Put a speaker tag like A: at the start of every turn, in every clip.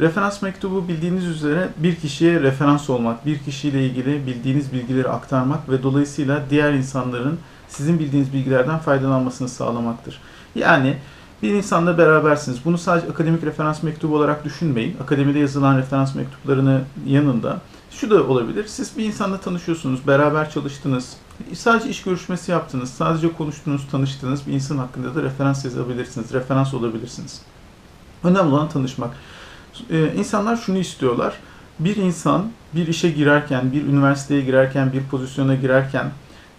A: Referans mektubu bildiğiniz üzere bir kişiye referans olmak, bir kişiyle ilgili bildiğiniz bilgileri aktarmak ve dolayısıyla diğer insanların sizin bildiğiniz bilgilerden faydalanmasını sağlamaktır. Yani bir insanla berabersiniz. Bunu sadece akademik referans mektubu olarak düşünmeyin. Akademide yazılan referans mektuplarının yanında şu da olabilir. Siz bir insanla tanışıyorsunuz, beraber çalıştınız, sadece iş görüşmesi yaptınız, sadece konuştunuz, tanıştığınız bir insan hakkında da referans yazabilirsiniz, referans olabilirsiniz. Önemli olan tanışmak. Ee, insanlar şunu istiyorlar. Bir insan bir işe girerken, bir üniversiteye girerken, bir pozisyona girerken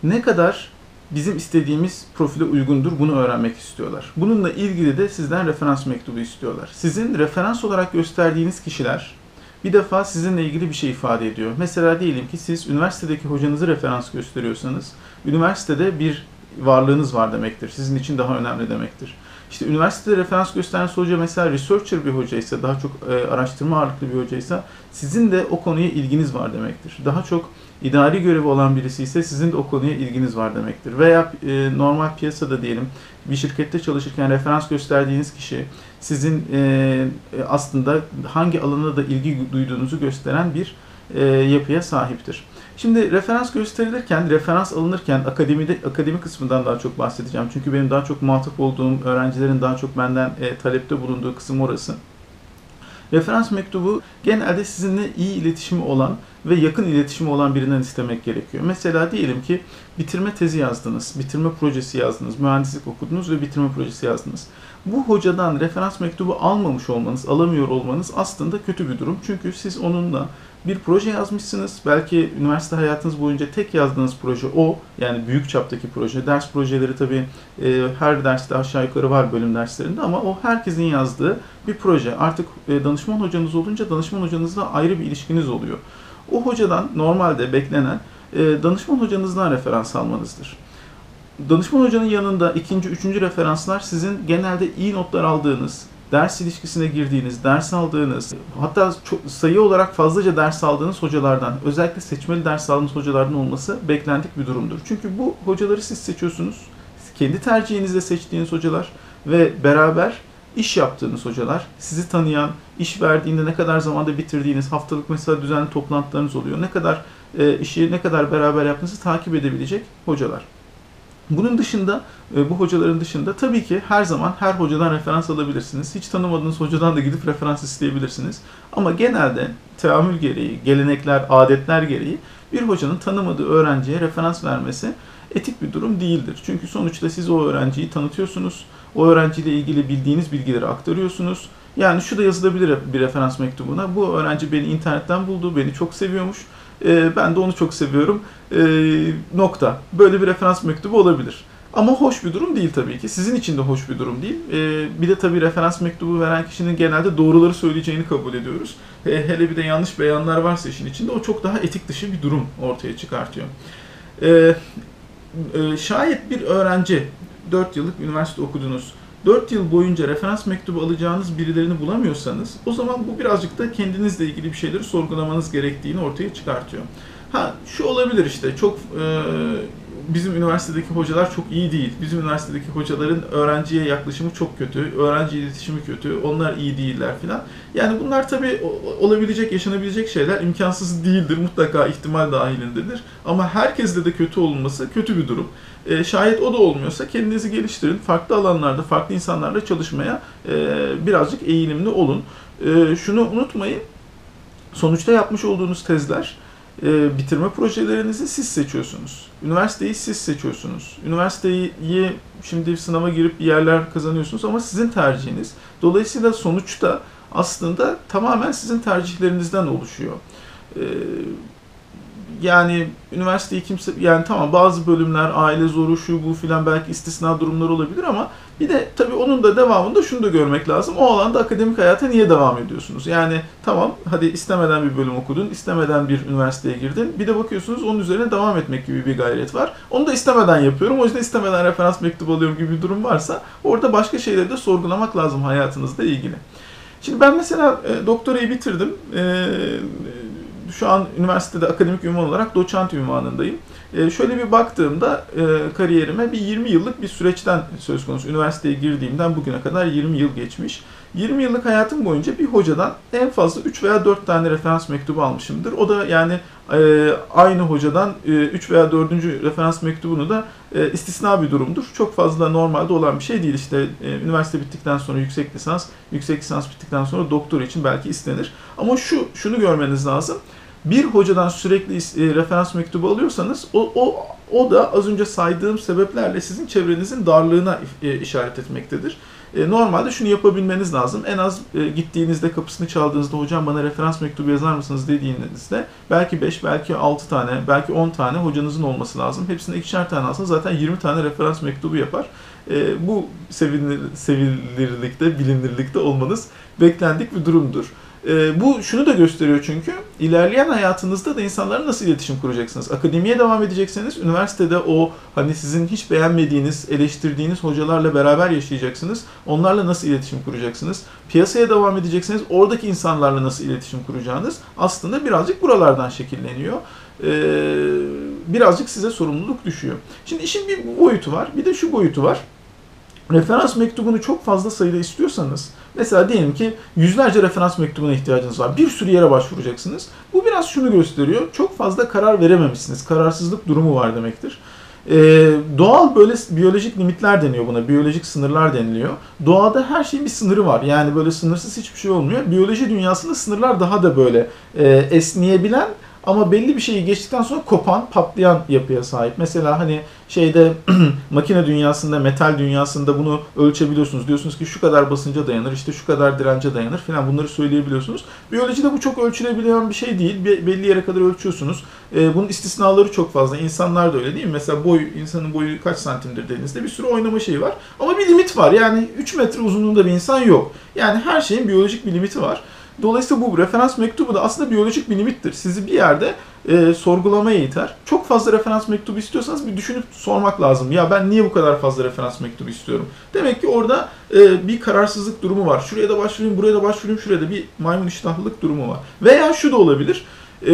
A: ne kadar bizim istediğimiz profile uygundur bunu öğrenmek istiyorlar. Bununla ilgili de sizden referans mektubu istiyorlar. Sizin referans olarak gösterdiğiniz kişiler bir defa sizinle ilgili bir şey ifade ediyor. Mesela diyelim ki siz üniversitedeki hocanızı referans gösteriyorsanız, üniversitede bir varlığınız var demektir. Sizin için daha önemli demektir. İşte üniversitede referans gösteren hoca mesela researcher bir hocaysa, daha çok e, araştırma ağırlıklı bir hocaysa sizin de o konuya ilginiz var demektir. Daha çok idari görevi olan birisi ise sizin de o konuya ilginiz var demektir. Veya e, normal piyasada diyelim bir şirkette çalışırken referans gösterdiğiniz kişi sizin e, aslında hangi alana da ilgi duyduğunuzu gösteren bir e, yapıya sahiptir. Şimdi referans gösterilirken, referans alınırken akademide akademi kısmından daha çok bahsedeceğim. Çünkü benim daha çok muhatap olduğum öğrencilerin daha çok benden e, talepte bulunduğu kısım orası. Referans mektubu genelde sizinle iyi iletişimi olan ve yakın iletişimi olan birinden istemek gerekiyor. Mesela diyelim ki bitirme tezi yazdınız, bitirme projesi yazdınız, mühendislik okudunuz ve bitirme projesi yazdınız. Bu hocadan referans mektubu almamış olmanız, alamıyor olmanız aslında kötü bir durum. Çünkü siz onunla bir proje yazmışsınız. Belki üniversite hayatınız boyunca tek yazdığınız proje o. Yani büyük çaptaki proje. Ders projeleri tabii e, her derste aşağı yukarı var bölüm derslerinde ama o herkesin yazdığı bir proje. Artık e, danışman hocanız olunca danışman hocanızla ayrı bir ilişkiniz oluyor. O hocadan normalde beklenen e, danışman hocanızdan referans almanızdır. Danışman hocanın yanında ikinci, üçüncü referanslar sizin genelde iyi notlar aldığınız, ders ilişkisine girdiğiniz, ders aldığınız, hatta çok sayı olarak fazlaca ders aldığınız hocalardan, özellikle seçmeli ders aldığınız hocalardan olması beklendik bir durumdur. Çünkü bu hocaları siz seçiyorsunuz. Kendi tercihinizle seçtiğiniz hocalar ve beraber iş yaptığınız hocalar, sizi tanıyan, iş verdiğinde ne kadar zamanda bitirdiğiniz, haftalık mesela düzenli toplantılarınız oluyor. Ne kadar e, işi ne kadar beraber yaptığınızı takip edebilecek hocalar. Bunun dışında, e, bu hocaların dışında tabii ki her zaman her hocadan referans alabilirsiniz. Hiç tanımadığınız hocadan da gidip referans isteyebilirsiniz. Ama genelde teamül gereği, gelenekler, adetler gereği bir hocanın tanımadığı öğrenciye referans vermesi etik bir durum değildir. Çünkü sonuçta siz o öğrenciyi tanıtıyorsunuz. O öğrenciyle ilgili bildiğiniz bilgileri aktarıyorsunuz. Yani şu da yazılabilir bir referans mektubuna. Bu öğrenci beni internetten buldu, beni çok seviyormuş e, ben de onu çok seviyorum. E, nokta. Böyle bir referans mektubu olabilir. Ama hoş bir durum değil tabii ki. Sizin için de hoş bir durum değil. E, bir de tabii referans mektubu veren kişinin genelde doğruları söyleyeceğini kabul ediyoruz. E, hele bir de yanlış beyanlar varsa işin içinde o çok daha etik dışı bir durum ortaya çıkartıyor. E, e, şayet bir öğrenci 4 yıllık üniversite okudunuz 4 yıl boyunca referans mektubu alacağınız birilerini bulamıyorsanız o zaman bu birazcık da kendinizle ilgili bir şeyleri sorgulamanız gerektiğini ortaya çıkartıyor. Ha şu olabilir işte çok e, bizim üniversitedeki hocalar çok iyi değil. Bizim üniversitedeki hocaların öğrenciye yaklaşımı çok kötü, öğrenci iletişimi kötü, onlar iyi değiller filan. Yani bunlar tabii olabilecek, yaşanabilecek şeyler imkansız değildir. Mutlaka ihtimal dahilindedir. Ama herkesle de kötü olması kötü bir durum. E, şayet o da olmuyorsa kendinizi geliştirin. Farklı alanlarda, farklı insanlarla çalışmaya e, birazcık eğilimli olun. E, şunu unutmayın. Sonuçta yapmış olduğunuz tezler e, bitirme projelerinizi siz seçiyorsunuz. Üniversiteyi siz seçiyorsunuz. Üniversiteyi şimdi sınava girip yerler kazanıyorsunuz ama sizin tercihiniz. Dolayısıyla sonuçta aslında tamamen sizin tercihlerinizden oluşuyor. E, yani üniversiteyi kimse yani tamam bazı bölümler aile zoru şu bu filan belki istisna durumlar olabilir ama bir de tabii onun da devamında şunu da görmek lazım. O alanda akademik hayata niye devam ediyorsunuz? Yani tamam hadi istemeden bir bölüm okudun, istemeden bir üniversiteye girdin. Bir de bakıyorsunuz onun üzerine devam etmek gibi bir gayret var. Onu da istemeden yapıyorum. O yüzden istemeden referans mektubu alıyorum gibi bir durum varsa orada başka şeyleri de sorgulamak lazım hayatınızla ilgili. Şimdi ben mesela e, doktorayı bitirdim. E, şu an üniversitede akademik ünvan olarak doçent ünvanındayım. E, şöyle bir baktığımda e, kariyerime bir 20 yıllık bir süreçten söz konusu. Üniversiteye girdiğimden bugüne kadar 20 yıl geçmiş. 20 yıllık hayatım boyunca bir hocadan en fazla 3 veya 4 tane referans mektubu almışımdır. O da yani e, aynı hocadan e, 3 veya 4. referans mektubunu da e, istisna bir durumdur. Çok fazla normalde olan bir şey değil. İşte üniversite bittikten sonra yüksek lisans, yüksek lisans bittikten sonra doktor için belki istenir. Ama şu şunu görmeniz lazım. Bir hocadan sürekli e, referans mektubu alıyorsanız o, o o da az önce saydığım sebeplerle sizin çevrenizin darlığına e, işaret etmektedir. E, normalde şunu yapabilmeniz lazım. En az gittiğinizde kapısını çaldığınızda hocam bana referans mektubu yazar mısınız dediğinizde belki 5, belki 6 tane, belki 10 tane hocanızın olması lazım. Hepsine ikişer tane alsanız zaten 20 tane referans mektubu yapar. Bu sevilir, sevilirlikte, bilinirlikte olmanız beklendik bir durumdur. E, bu şunu da gösteriyor çünkü ilerleyen hayatınızda da insanlarla nasıl iletişim kuracaksınız? Akademiye devam edecekseniz üniversitede o hani sizin hiç beğenmediğiniz, eleştirdiğiniz hocalarla beraber yaşayacaksınız. Onlarla nasıl iletişim kuracaksınız? Piyasaya devam edecekseniz oradaki insanlarla nasıl iletişim kuracağınız aslında birazcık buralardan şekilleniyor. Ee, birazcık size sorumluluk düşüyor. Şimdi işin bir boyutu var. Bir de şu boyutu var. Referans mektubunu çok fazla sayıda istiyorsanız, mesela diyelim ki yüzlerce referans mektubuna ihtiyacınız var. Bir sürü yere başvuracaksınız. Bu biraz şunu gösteriyor. Çok fazla karar verememişsiniz. Kararsızlık durumu var demektir. Ee, doğal böyle biyolojik limitler deniyor buna. Biyolojik sınırlar deniliyor. Doğada her şeyin bir sınırı var. Yani böyle sınırsız hiçbir şey olmuyor. Biyoloji dünyasında sınırlar daha da böyle e, esneyebilen ama belli bir şeyi geçtikten sonra kopan, patlayan yapıya sahip. Mesela hani şeyde makine dünyasında, metal dünyasında bunu ölçebiliyorsunuz. Diyorsunuz ki şu kadar basınca dayanır, işte şu kadar dirence dayanır falan bunları söyleyebiliyorsunuz. Biyolojide bu çok ölçülebilen bir şey değil. Belli yere kadar ölçüyorsunuz. Ee, bunun istisnaları çok fazla. İnsanlar da öyle değil mi? Mesela boy, insanın boyu kaç santimdir dediğinizde bir sürü oynama şeyi var. Ama bir limit var. Yani 3 metre uzunluğunda bir insan yok. Yani her şeyin biyolojik bir limiti var. Dolayısıyla bu referans mektubu da aslında biyolojik bir limittir. Sizi bir yerde e, sorgulamaya iter. Çok fazla referans mektubu istiyorsanız bir düşünüp sormak lazım. Ya ben niye bu kadar fazla referans mektubu istiyorum? Demek ki orada e, bir kararsızlık durumu var. Şuraya da başvurayım, buraya da başvurayım, şuraya da bir maymun iştahlılık durumu var. Veya şu da olabilir e,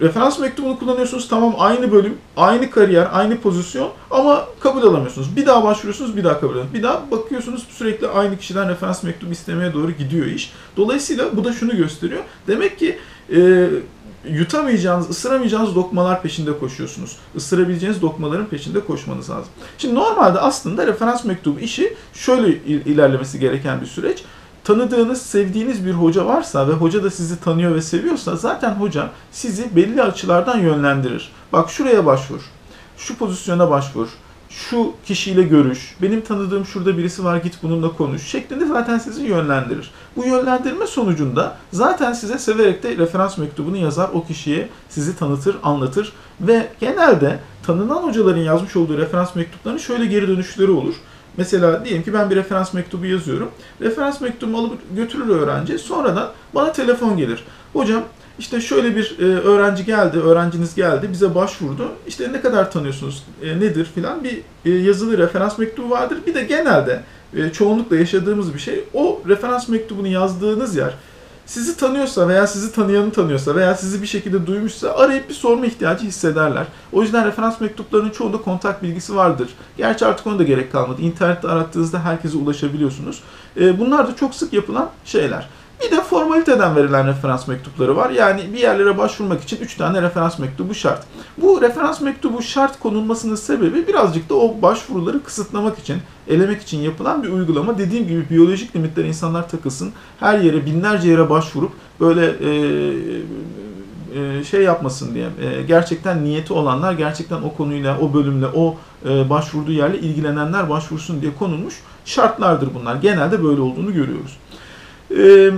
A: referans mektubunu kullanıyorsunuz. Tamam aynı bölüm, aynı kariyer, aynı pozisyon ama kabul alamıyorsunuz. Bir daha başvuruyorsunuz, bir daha kabul alamıyorsunuz. Bir daha bakıyorsunuz sürekli aynı kişiden referans mektubu istemeye doğru gidiyor iş. Dolayısıyla bu da şunu gösteriyor. Demek ki e, yutamayacağınız, ısıramayacağınız dokmalar peşinde koşuyorsunuz. Isırabileceğiniz dokmaların peşinde koşmanız lazım. Şimdi normalde aslında referans mektubu işi şöyle ilerlemesi gereken bir süreç tanıdığınız, sevdiğiniz bir hoca varsa ve hoca da sizi tanıyor ve seviyorsa zaten hoca sizi belli açılardan yönlendirir. Bak şuraya başvur, şu pozisyona başvur, şu kişiyle görüş, benim tanıdığım şurada birisi var git bununla konuş şeklinde zaten sizi yönlendirir. Bu yönlendirme sonucunda zaten size severek de referans mektubunu yazar o kişiye sizi tanıtır, anlatır ve genelde tanınan hocaların yazmış olduğu referans mektuplarının şöyle geri dönüşleri olur. Mesela diyelim ki ben bir referans mektubu yazıyorum. Referans mektubumu alıp götürür öğrenci. Sonradan bana telefon gelir. Hocam işte şöyle bir e, öğrenci geldi, öğrenciniz geldi, bize başvurdu. İşte ne kadar tanıyorsunuz, e, nedir filan bir e, yazılı referans mektubu vardır. Bir de genelde çoğunlukla yaşadığımız bir şey o referans mektubunu yazdığınız yer sizi tanıyorsa veya sizi tanıyanı tanıyorsa veya sizi bir şekilde duymuşsa arayıp bir sorma ihtiyacı hissederler. O yüzden referans mektuplarının çoğunda kontak bilgisi vardır. Gerçi artık ona da gerek kalmadı. İnternette arattığınızda herkese ulaşabiliyorsunuz. E, bunlar da çok sık yapılan şeyler. Bir de formaliteden verilen referans mektupları var. Yani bir yerlere başvurmak için 3 tane referans mektubu şart. Bu referans mektubu şart konulmasının sebebi birazcık da o başvuruları kısıtlamak için, elemek için yapılan bir uygulama. Dediğim gibi biyolojik limitler insanlar takılsın. Her yere binlerce yere başvurup böyle e, e, şey yapmasın diye. E, gerçekten niyeti olanlar gerçekten o konuyla, o bölümle, o e, başvurduğu yerle ilgilenenler başvursun diye konulmuş şartlardır bunlar. Genelde böyle olduğunu görüyoruz. E,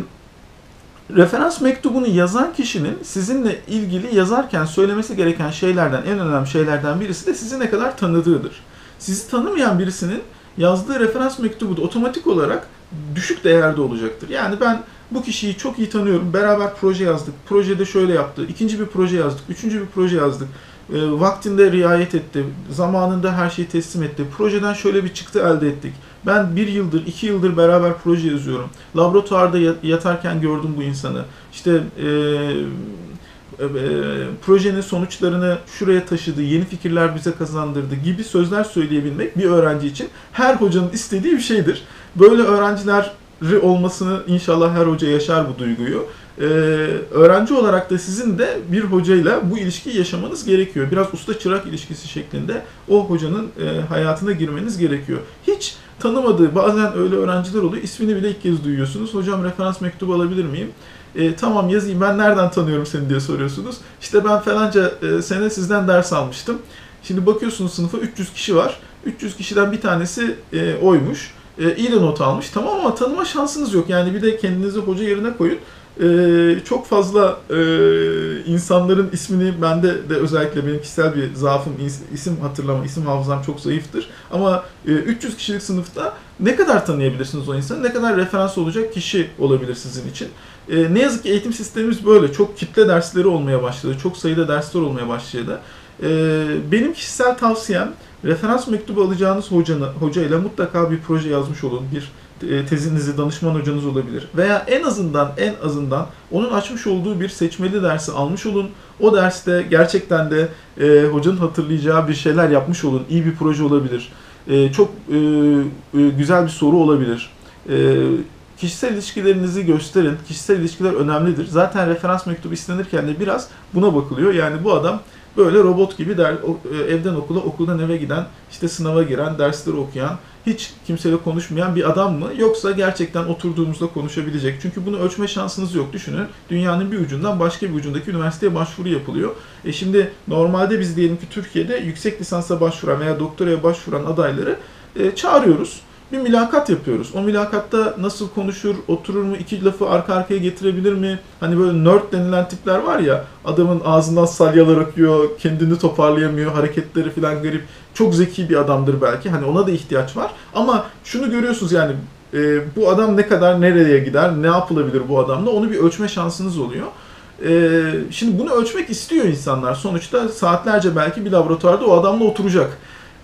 A: referans mektubunu yazan kişinin sizinle ilgili yazarken söylemesi gereken şeylerden, en önemli şeylerden birisi de sizi ne kadar tanıdığıdır. Sizi tanımayan birisinin yazdığı referans mektubu da otomatik olarak düşük değerde olacaktır. Yani ben bu kişiyi çok iyi tanıyorum. Beraber proje yazdık. Projede şöyle yaptı. İkinci bir proje yazdık. Üçüncü bir proje yazdık. E, vaktinde riayet etti. Zamanında her şeyi teslim etti. Projeden şöyle bir çıktı elde ettik. Ben bir yıldır, iki yıldır beraber proje yazıyorum. Laboratuvarda yatarken gördüm bu insanı. İşte e, e, projenin sonuçlarını şuraya taşıdı, yeni fikirler bize kazandırdı gibi sözler söyleyebilmek bir öğrenci için her hocanın istediği bir şeydir. Böyle öğrenciler olmasını inşallah her hoca yaşar bu duyguyu. Ee, öğrenci olarak da sizin de bir hocayla bu ilişkiyi yaşamanız gerekiyor. Biraz usta çırak ilişkisi şeklinde o hocanın e, hayatına girmeniz gerekiyor. Hiç tanımadığı bazen öyle öğrenciler oluyor. İsmini bile ilk kez duyuyorsunuz. Hocam referans mektubu alabilir miyim? E, tamam yazayım ben nereden tanıyorum seni diye soruyorsunuz. İşte ben falanca e, sene sizden ders almıştım. Şimdi bakıyorsunuz sınıfa 300 kişi var. 300 kişiden bir tanesi e, oymuş. E, iyi de not almış. Tamam ama tanıma şansınız yok. Yani bir de kendinizi hoca yerine koyun. E, çok fazla e, insanların ismini bende de özellikle benim kişisel bir zaafım isim hatırlama, isim hafızam çok zayıftır. Ama e, 300 kişilik sınıfta ne kadar tanıyabilirsiniz o insanı, ne kadar referans olacak kişi olabilir sizin için. E, ne yazık ki eğitim sistemimiz böyle. Çok kitle dersleri olmaya başladı, çok sayıda dersler olmaya başladı. E, benim kişisel tavsiyem referans mektubu alacağınız hocanı, hocayla mutlaka bir proje yazmış olun. Bir tezinizi danışman hocanız olabilir. Veya en azından en azından onun açmış olduğu bir seçmeli dersi almış olun. O derste gerçekten de e, hocanın hatırlayacağı bir şeyler yapmış olun. İyi bir proje olabilir. E, çok e, e, güzel bir soru olabilir. E, kişisel ilişkilerinizi gösterin. Kişisel ilişkiler önemlidir. Zaten referans mektubu istenirken de biraz buna bakılıyor. Yani bu adam böyle robot gibi der, e, evden okula, okuldan eve giden, işte sınava giren, dersleri okuyan, hiç kimseyle konuşmayan bir adam mı? Yoksa gerçekten oturduğumuzda konuşabilecek. Çünkü bunu ölçme şansınız yok. Düşünün dünyanın bir ucundan başka bir ucundaki üniversiteye başvuru yapılıyor. E şimdi normalde biz diyelim ki Türkiye'de yüksek lisansa başvuran veya doktoraya başvuran adayları e, çağırıyoruz bir mülakat yapıyoruz. O mülakatta nasıl konuşur, oturur mu, iki lafı arka arkaya getirebilir mi? Hani böyle nerd denilen tipler var ya, adamın ağzından salyalar akıyor, kendini toparlayamıyor, hareketleri falan garip. Çok zeki bir adamdır belki, hani ona da ihtiyaç var. Ama şunu görüyorsunuz yani, e, bu adam ne kadar nereye gider, ne yapılabilir bu adamla onu bir ölçme şansınız oluyor. E, şimdi bunu ölçmek istiyor insanlar. Sonuçta saatlerce belki bir laboratuvarda o adamla oturacak.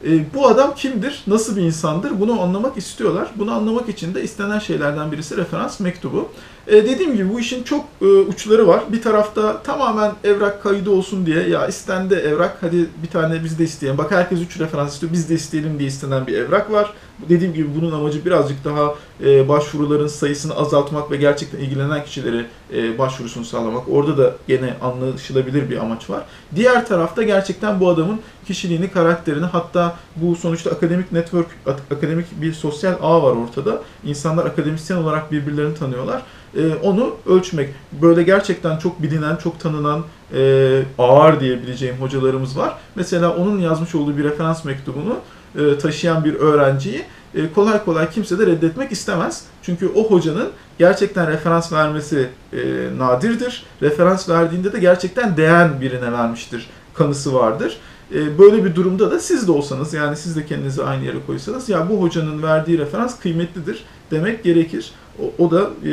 A: E, bu adam kimdir, nasıl bir insandır bunu anlamak istiyorlar. Bunu anlamak için de istenen şeylerden birisi referans mektubu. E, dediğim gibi bu işin çok e, uçları var. Bir tarafta tamamen evrak kaydı olsun diye ya istendi evrak hadi bir tane biz de isteyelim. Bak herkes 3 referans istiyor biz de isteyelim diye istenen bir evrak var. Dediğim gibi bunun amacı birazcık daha e, başvuruların sayısını azaltmak ve gerçekten ilgilenen kişileri e, başvurusunu sağlamak. Orada da gene anlaşılabilir bir amaç var. Diğer tarafta gerçekten bu adamın kişiliğini, karakterini hatta bu sonuçta akademik network, akademik bir sosyal ağ var ortada. İnsanlar akademisyen olarak birbirlerini tanıyorlar e, onu ölçmek. Böyle gerçekten çok bilinen, çok tanınan, e, ağır diyebileceğim hocalarımız var. Mesela onun yazmış olduğu bir referans mektubunu e, taşıyan bir öğrenciyi e, kolay kolay kimse de reddetmek istemez. Çünkü o hocanın gerçekten referans vermesi nadirdir. Referans verdiğinde de gerçekten değen birine vermiştir kanısı vardır. E, böyle bir durumda da siz de olsanız yani siz de kendinizi aynı yere koysanız ya bu hocanın verdiği referans kıymetlidir demek gerekir. O, o da e,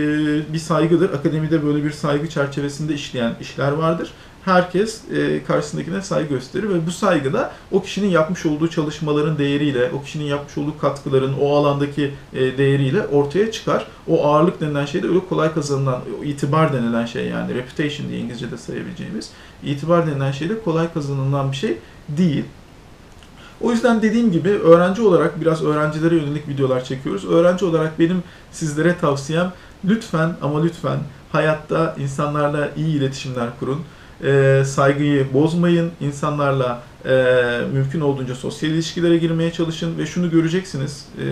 A: bir saygıdır. Akademide böyle bir saygı çerçevesinde işleyen işler vardır. Herkes e, karşısındakine saygı gösterir ve bu saygı da o kişinin yapmış olduğu çalışmaların değeriyle, o kişinin yapmış olduğu katkıların o alandaki e, değeriyle ortaya çıkar. O ağırlık denilen şey de öyle kolay kazanılan, itibar denilen şey yani reputation diye İngilizce'de sayabileceğimiz itibar denilen şey de kolay kazanılan bir şey değil. O yüzden dediğim gibi öğrenci olarak biraz öğrencilere yönelik videolar çekiyoruz. Öğrenci olarak benim sizlere tavsiyem lütfen ama lütfen hayatta insanlarla iyi iletişimler kurun. E, saygıyı bozmayın. insanlarla e, mümkün olduğunca sosyal ilişkilere girmeye çalışın ve şunu göreceksiniz. E,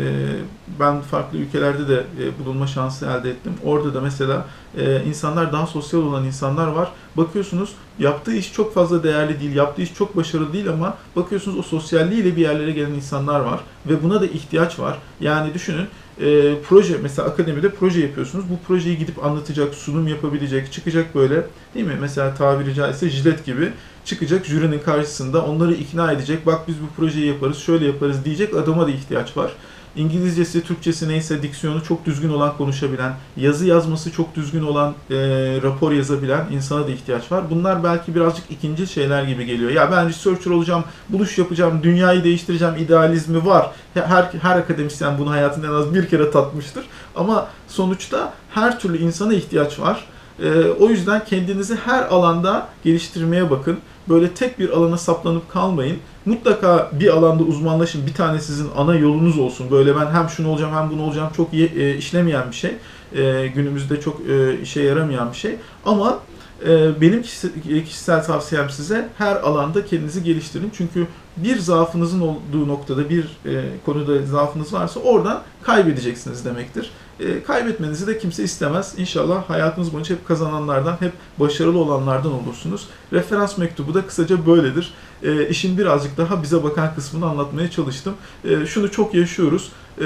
A: ben farklı ülkelerde de e, bulunma şansı elde ettim. Orada da mesela e, insanlar daha sosyal olan insanlar var. Bakıyorsunuz yaptığı iş çok fazla değerli değil, yaptığı iş çok başarılı değil ama bakıyorsunuz o sosyalliğiyle bir yerlere gelen insanlar var ve buna da ihtiyaç var. Yani düşünün e, proje mesela akademide proje yapıyorsunuz. Bu projeyi gidip anlatacak, sunum yapabilecek, çıkacak böyle değil mi? Mesela tabiri caizse jilet gibi çıkacak jürinin karşısında onları ikna edecek. Bak biz bu projeyi yaparız, şöyle yaparız diyecek adama da ihtiyaç var. İngilizcesi, Türkçesi neyse diksiyonu çok düzgün olan konuşabilen, yazı yazması çok düzgün olan e, rapor yazabilen insana da ihtiyaç var. Bunlar belki birazcık ikinci şeyler gibi geliyor. Ya ben researcher olacağım, buluş yapacağım, dünyayı değiştireceğim idealizmi var. Her, her akademisyen bunu hayatında en az bir kere tatmıştır. Ama sonuçta her türlü insana ihtiyaç var. E, o yüzden kendinizi her alanda geliştirmeye bakın. Böyle tek bir alana saplanıp kalmayın. Mutlaka bir alanda uzmanlaşın. Bir tane sizin ana yolunuz olsun. Böyle ben hem şunu olacağım hem bunu olacağım çok iyi e, işlemeyen bir şey. E, günümüzde çok e, işe yaramayan bir şey. Ama e, benim kişisel, kişisel tavsiyem size her alanda kendinizi geliştirin. Çünkü bir zaafınızın olduğu noktada bir e, konuda zaafınız varsa oradan kaybedeceksiniz demektir. E, kaybetmenizi de kimse istemez. İnşallah hayatınız boyunca hep kazananlardan, hep başarılı olanlardan olursunuz. Referans mektubu da kısaca böyledir. E, işin birazcık daha bize bakan kısmını anlatmaya çalıştım. E, şunu çok yaşıyoruz. E,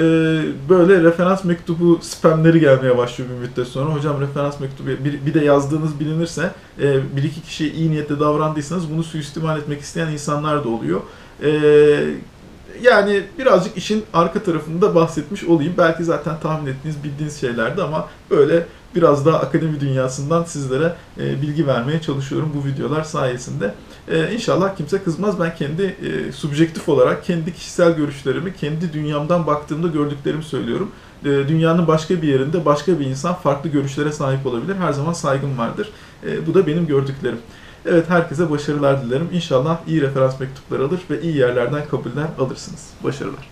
A: böyle referans mektubu spamleri gelmeye başlıyor bir müddet sonra. Hocam referans mektubu bir, bir de yazdığınız bilinirse e, bir iki kişiye iyi niyetle davrandıysanız bunu suistimal etmek isteyen insanlar da oluyor. E, yani birazcık işin arka tarafında bahsetmiş olayım. Belki zaten tahmin ettiğiniz, bildiğiniz şeylerdi ama böyle biraz daha akademi dünyasından sizlere e, bilgi vermeye çalışıyorum bu videolar sayesinde. E, inşallah kimse kızmaz. Ben kendi e, subjektif olarak kendi kişisel görüşlerimi, kendi dünyamdan baktığımda gördüklerimi söylüyorum. E, dünyanın başka bir yerinde başka bir insan farklı görüşlere sahip olabilir. Her zaman saygım vardır. E, bu da benim gördüklerim. Evet herkese başarılar dilerim. İnşallah iyi referans mektupları alır ve iyi yerlerden kabuller alırsınız. Başarılar.